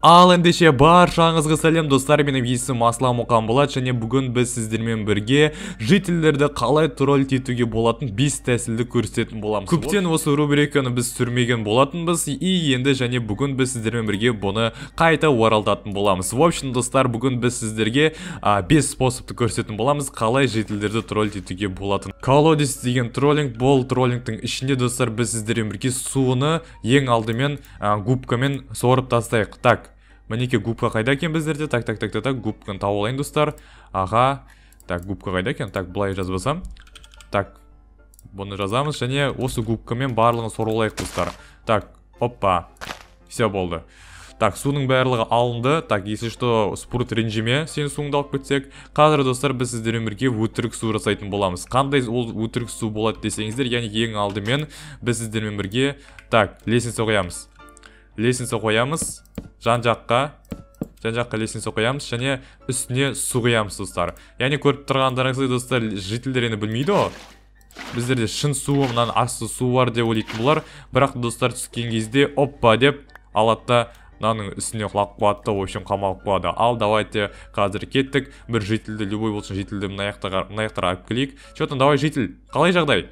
ал ендеше баршаңызға сәлем достар. Менің есімім аслан мұқанболат және бүгін біз сіздермен бірге жительдерді қалай троллить етуге болатын 5 тәсілді көрсететін боламыз. Көптен осы рубриканы біз түсірмеген болатынбыз. И енді және бүгін біз сіздермен бірге бұны қайта оралтатын боламыз. В общем достар бүгін біз сіздерге 5 способты көрсететін боламыз. Қалай жительдерді троллить етуге болатын? Колодец деген троллинг бұл троллингтің ішінде достар біз сіздермен бірге суыны ең алдымен губкамен сорып тастайық. Так мінекей губка қайда екен біздерде? Так так так так так губканы тауып алайын достар. Аға так губка қайда екен? Так былай жазбасам. Так бұны жазамыз және осы губкамен барлығын сорғылайық достар. Так оппа все болды. Так судың барлығы алынды. Так если что спорт ренжіме. Сен суыңды алып кетсек. Қазір достар біз сіздермен бірге өтірік су жасайтын боламыз. Қандай ол өтірік су болады десеңіздер яғни ең алдымен біз сіздермен бірге так лестница қоямыз. Лестница қоямыз жан жаққа жан жаққа лестница қоямыз және үстіне су құямыз достар. Яғни көріп тұрғандарыңыздай достар жительдер енді білмейді ғой. Біздерде шын су мынаның асты су бар деп ойлайтын бұлар бірақ достар түскен кезде оппа деп алады да мынаның үстіне құлап қояды да в общем қамалып қояды ал давайте қазір кеттік. Бір жительді любой болсын жительді мына жақтарға алып келейік. Че там давай житель қалай жағдай?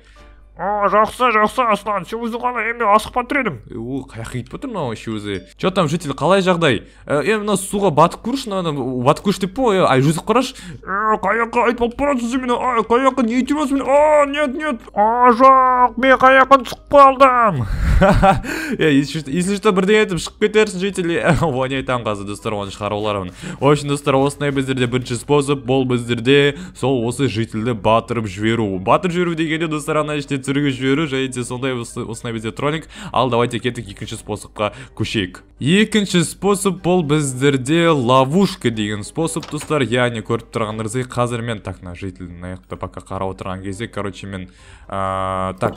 А жақсы жақсы аслан. Сен өзің қалай мен асығып бара жатыр едім о қай жаққа кетіп жатыр мынау вообще өзі. Че там житель қалай жағдай? Е мына суға батып көрші мына батып көрші деп па ғой ай жүзіп қарашы. Е қай жаққа айтып алып барасың сен мені ай қай жаққа не етіп жатрсың а нет нет. А жоқ мен қай жаққа түсіп қалдым. Е если что бірдеңе айтып шығып кетерсің житель. Оны айтамын қазір достар оны шығарып алармын в общем достар осындай біздерде бірінші способ бұл біздерде. Сол осы жительді батырып жіберу. Батырып жіберу дегенде достар ана іште түсіруге жіберу және де сондай осындай бізде троллинг ал давайте кеттік екінші способқа көшейік. Екінші способ бұл біздерде ловушка деген способ достар. Яғни көріп тұрғандарыңыздай қазір мен так мына житель мына жақта пока қарап отырған кезде короче мен так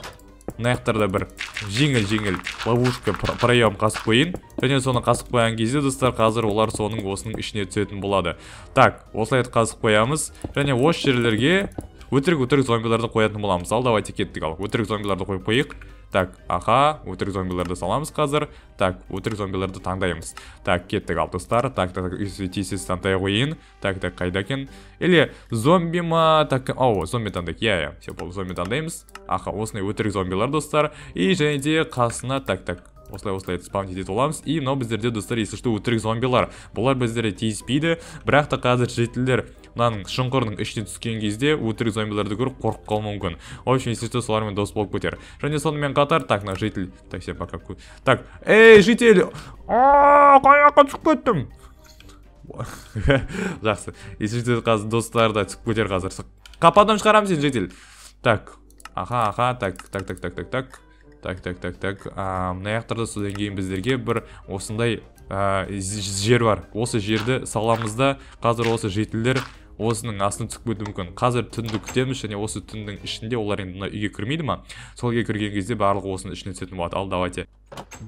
мына жақтарда бір жеңіл жеңіл ловушка проем қасып қояйын. Және соны қасып қойған кезде достар қазір олар соның осының ішіне түсетін болады. Так осылай қасып қоямыз. Және осы жерлерге өтірік өтірік зомбиларды қоятын боламыз. Ал давайте кеттік ал. Өтірік зомбиларды қойып қояйық. Так аха өтірік зомбиларды саламыз қазір. Так өтірік зомбиларды таңдаймыз. Так кеттік ал достар. Так так тез таңдай қояйын. Так так қайда екен? Или зомби ма? Так о зомби таңдайық иә иә. Все болды зомби таңдаймыз аха осындай өтірік зомбилар достар. И және де қасына так так осылай осылай спамить ете боламыз и мынау біздерде достар если что өтірік зомбилар. Бұлар біздерге тиіспейді. Бірақ та қазір жителдер мынаның шұңқырдың ішіне түскен кезде өтірік зомбиларды көріп қорқып қалуы мүмкін. В общем если что солармен дос болып кетер. Және сонымен қатар так мына житель так все пока так эй житель! Қай жаққа түсіп кеттім жақсы. Что қазір достар да түсіп кетер қазір. Қападан шығарамын сені житель. Так аха аха так так так так так так. Так так так так. Мына жақтарда содан кейін біздерге бір осындай жер бар. Осы жерді саламыз да қазір осы жителдер осының астына түсіп кетуі мүмкін. Қазір түнді күтеміз және осы түннің ішінде олар енді мына үйге кірмейді ма? Сол үйге кірген кезде барлығы осының ішіне түсетін болады. Ал давайте.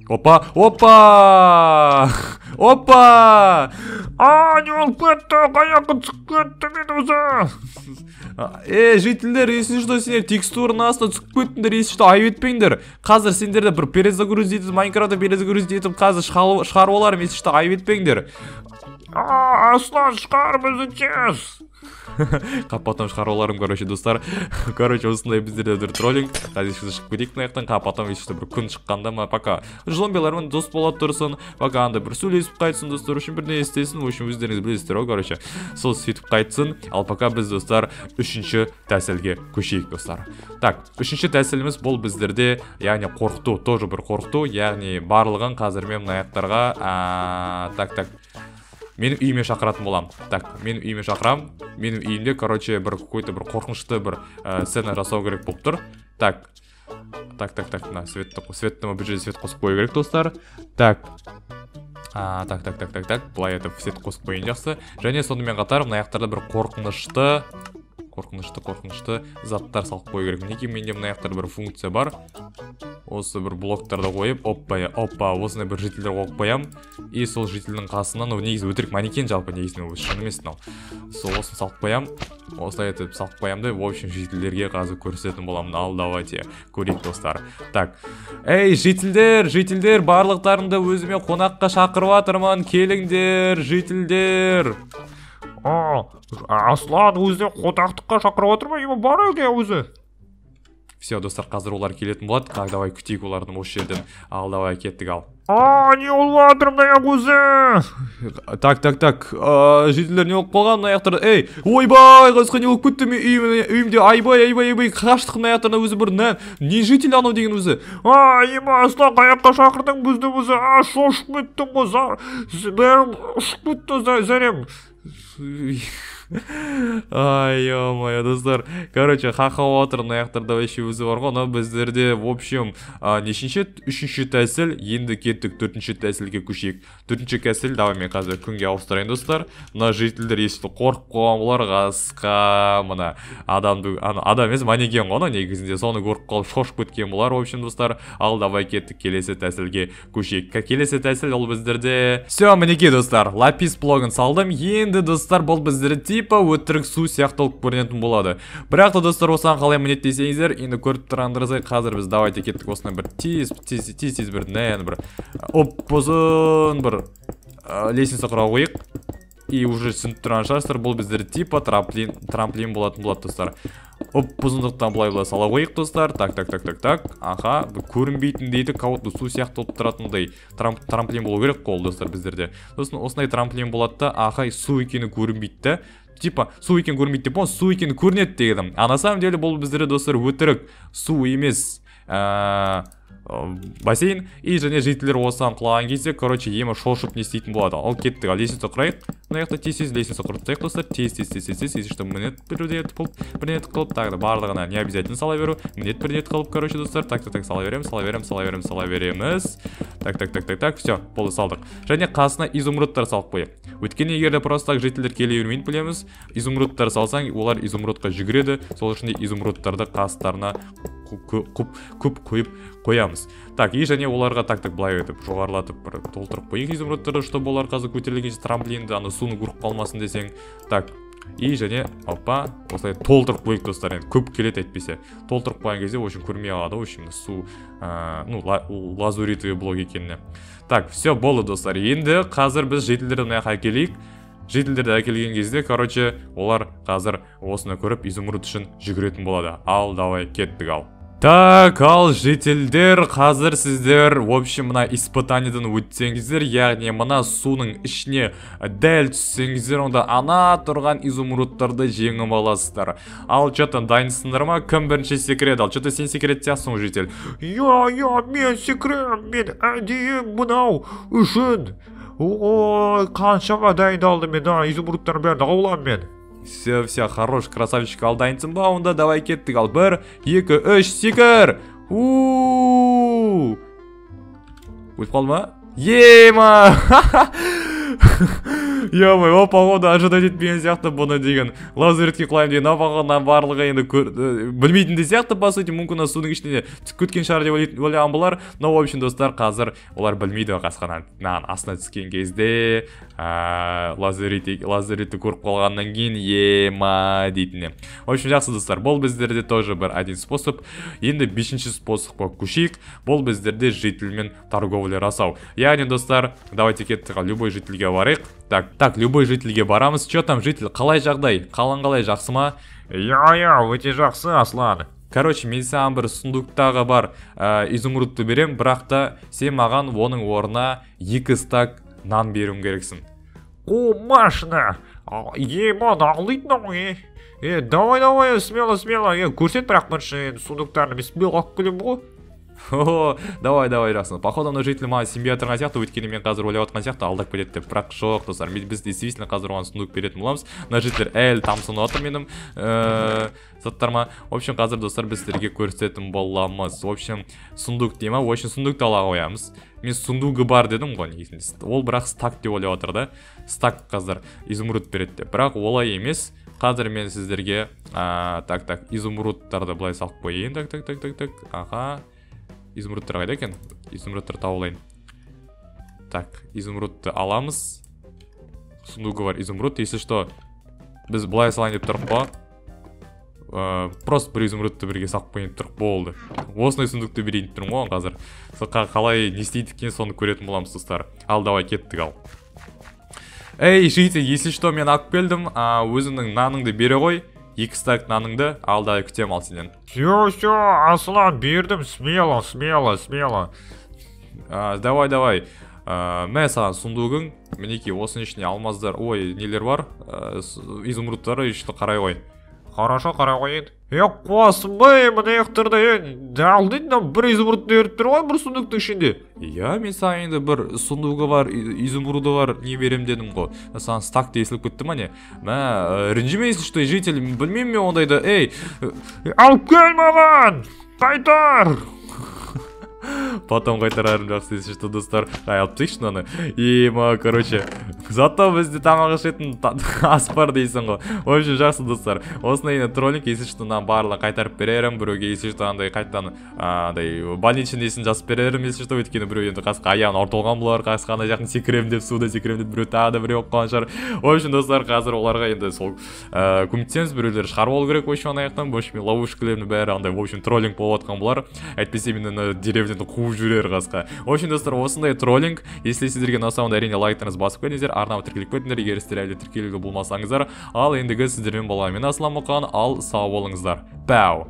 Опа! Опа! Опа! А не болып кетті қай жаққа түсіп кетті мен өзі е жительдер если что сендер. Текстураның астына түсіп кеттіңдер если что айып етпеңдер. Қазір сендерді бір перезагрузить етіп майнкрафтты перезагрузить етіп қазір шығарып алармын если что айып етпеңдер. А аслан шығар бізді тез қапатом шығарып короче достар. Короче осындай біздерде бір троллинг қазір шығып кетейік мына жақтан если что бір күн шыққанда ма пока. Зомбилармен дос бола тұрсын. Пока андай бір сөйлесіп қайтсын достар. Үшін бірдеңе істесін. В общем өздеріңіз білесіздер ғой короче. Сол сөйтіп қайтсын. Ал пока біз достар үшінші тәсілге көшейік достар. Так үшінші тәсіліміз бұл біздерде яғни қорқыту тоже бір қорқыту. Яғни барлығын қазір мен мына жақтарға так так. Менің үйіме шақыратын боламын. Так менің үйіме шақырамын. Менің үйімде короче бір какой то бір қорқынышты бір ә, сцена жасау керек болып тұр. Так. Так так так мына светті светті бұл жерде свет қосып қою керек достар. Так. А, так так так так так. Былай етіп свет қосып қояйын жақсы. Және сонымен қатар мына жақтарда бір қорқынышты қорқынышты қорқынышты заттар салып қою керек. Мінекей менде мына жақтарда бір функция бар. Осы бір блоктарды қойып оппа оппа осындай бір жительдер қойып қоямын и сол жительдің қасынан ол негізі өтірік манекен жалпы негізінен ол шын емес мынау. Осы осыны салып қоямын осылай етіп салып қоямын да в общем жительдерге қазір көрсететін боламын. Ал давайте көрейік достар. Так ей жительдер жительдер барлықтарыңды өзіме қонаққа шақырып жатырмын келіңдер жительдер аслан өзіне қонақтыққа шақырып отыр ма? Има бар екен өзі? Все достар қазір олар келетін болады. Так давай күтейік оларды осы жерден. Ал давай кеттік ал. А не болып жатыр мына өзі так так так жителдер не болып қалған мына жақтарда ей ойбай қасқа не болып кетті мен үйім үйімде? Айбай айбай айбай қаштық мына жақтарда өзі бір нә не житель анау деген өзі? А има аслан қаяққа шақырдың бізді өзі. А шошып кеттім ғой бәрім ұшып кетті за- зәрем ай ё достар короче хахалап отыр мына жақтарда вообще өзі бар ғой но біздерде в общем нешінші үшінші тәсіл енді кеттік төртінші тәсілге көшейік. Төртінші тәсіл давай мен қазір күнге ауыстырайын достар. Мына жительдер естіп қорқып қалған болар қасқа мына адамды адам емес манекен ғой негізінде. Соны көріп қалып шошып кеткен болар в общем достар. Ал давай кеттік келесі тәсілге көшейік. Келесі тәсіл ол біздерде. Все мінекей достар лапис блогын салдым. Енді достар бұл біздерде типа өтірік су сияқты болып көрінетін болады. Бірақ та достар осыған қалай мінеді десеңіздер енді көріп тұрғандарыңыздай қазір біз давайте кеттік осындай бір тез тез тез тез бір нән бір оп ұзын бір ә, лестница құра қояйық и уже түсініп тұрған шығарсыздар бұл біздерде типа трамплин трамплин болатын болады достар. Оп ұзындықтан былай былай сала қояйық достар. Так так так так так. Аха бұл көрінбейтін дейді как будто су сияқты болып тұратындай Трам- трамплин болу керек қой ол достар біздерде. Сосын осындай трамплин болады да аха су екені көрінбейді да. Типа су екені көрінбейді деп су екені көрінеді дегенім. А на самом деле бұл біздерде достар өтірік. Су емес ә, бассейн и және жителер осыған құлаған кезде короче емі шошып не істейтін болады. Ал кеттік ал лестница құрайық. Мына жақта тез тез лестница құрып тастайық достар тез тез тез тез тез чтобы мінет бірден қылып бірден қылып тағы да барлығына не обязательно сала беру мінет бірден қылып короче достар так так так сала береміз сала береміз сала береміз сала береміз так так так так так все болды салдық және қасына изумрудтар салып қояйық өйткені егер де просто так жителдер келе бермейді білеміз изумрудтар салсаң олар изумрудқа жүгіреді сол үшін де изумрудтарды қастарына көп көп қойып қоямыз. Так и және оларға так так былай етіп жоғарылатып бір толтырып қояйық изумрудтарды чтобы олар қазір көтерілген кезде трамплинді ана суны көріп қалмасын десең. Так и және опа осылай толтырып қояйық достар енді көп келеді әйтпесе. Толтырып қойған кезде общем көрмей қалады в общем су ә, ну ла- лазуритовый блок екеніне. Так все болды достар. Енді қазір біз жителдерді мына жаққа әкелейік. Жителдерді әкелген кезде короче олар қазір осыны көріп изумруд үшін жүгіретін болады. Ал давай кеттік ал. Так ал жителдер қазір сіздер в общем мына испытаниеден өтсеңіздер яғни мына суның ішіне дәл түссеңіздер онда ана тұрған изумрудтарды жеңіп аласыздар. Ал че то дайынсыңдар ма? Кім бірінші секіреді? Ал че сен секіретін сияқтысың ғой житель иә мен секірем мен әдейі мынау үшін. Ой қаншама дайындалдым мен ана изумрудтардың бәрін ауламын мен. Все все хорош красавчик ал дайынсың ба онда давай кеттік ал бір екі үш секір өліп қалды ма? Ема! ё-моё походу ожидать етпеген сияқты бұны деген лазеретке құлаймын деген апағана барлығы енді э, білмейтін де сияқты по сути мүмкін ол судың ішіне түсіп кеткен шығар деп ойлаған болар. Но в общем достар қазір олар білмейді қасқананың астына түскен кезде лазерит лазеритті көріп қалғаннан кейін ема дейтіні в общем жақсы достар бұл біздерде тоже бір один способ. Енді бесінші способқа көшейік. Бұл біздерде жительмен торговля жасау. Яғни достар давайте кеттік любой жительге барайық так так любой жительге барамыз че там житель қалай жағдай? Қалың қалай жақсы ма? Иә иә өте жақсы аслан. Короче мен саған бір сундуктағы бар ә, изумрудты берем бірақ та сен маған оның орнына екі стак нан беруің керексің. О машина! Ема нағылдайтын ғой е? Давай давай смело смело е көрсет бірақ бірінші енді сундуктарды мен смело алып келемін ғой. О давай давай жақсы походу ана житель маған сенбей отырған сияқты өйткені мен қазір ойлап отқан сияқты алдап кетеді деп бірақ жоқ достар біз действительно қазір оған сундук беретін боламыз мына житель әлі тамсынып отыр менің ііі заттарыма в общем қазір достар біз сіздерге көрсететін боламыз в общем сундук дей ма в общем сундукты ала қоямыз мен сундугі бар дедім ғой негізінде ол бірақ стак деп ойлап отыр да? Стак қазір изумруд береді деп бірақ олай емес қазір мен сіздерге ә, так так изумрудтарды былай салып қояйын так так так так так. Аха изумрудтар қайда екен изумрудтар тауып алайын так изумрудты аламыз сундугі бар изумруд если что біз былай салайын деп тұрық па Ә, просто бір изумрудты бірге салып қояйын деп тұрық болды осындай сундукты берейін деп тұрмын ғой қазір сол қа- қалай не істейді екен соны көретін боламыз достар ал давай кеттік ал эй житель если что мен алып келдім а, өзіңнің наныңды бере ғой екі стак наныңды ал да күтемін ал сенен. Все все аслан бердім. Смело смело смело. А, давай давай. Ә, мә саған сундугың? Мінекей осының ішіне алмаздар. Ой нелер бар? Ә, изумрудтары ішті қарай ғой хорошо қарай қояйын е қуасынбай мына жақтарда е алдында бір изумруд беріп тұр ғой бір сундуктың ішінде. Иә мен саған енді бір сундугі бар изумруды бар не берем дедім ғой. Саған стак тесіліп кетті ма не? Мә ә, ренжімейсің что житель білмеймін мен ондайды. Ей алып кел маған! Қайтар! Потом қайтарарым жақсы что достар. Ай алып тастайықшы мынаны. И короче зато бізде тамақ ішетін ас бар дейсің ғой. В общем жақсы достар. Осындай енді троллинг если что мынаның барлығын қайтарып берерім біреуге если что андай қайтадан андай больничный несін жазып берерім если что. Өйткені біреу енді қасқа аяғын ауырып қалған болар қасқа ана жақтан секіремін деп суда секіремін деп біреу тағы да біреу болып қалған шығар. В общем достар қазір оларға енді сол ә, көмектесеміз біреулер шығарып алу керек в общем ана жақтан. В общем ловушкалердің бәрі андай в общем троллинг болып жатқан болар. Әйтпесе мен ана деревняны қуып жіберер қасқа. В общем достар осындай троллинг. Если сіздерге ұнаса онда әрине лайктарыңызды басып кетіңіздер арнама тіркеліп кетіңдер егер сіздер әлі тіркелуге болмасаңыздар ал ендігі сіздермен болған мен аслан ал сау болыңыздар. Пәу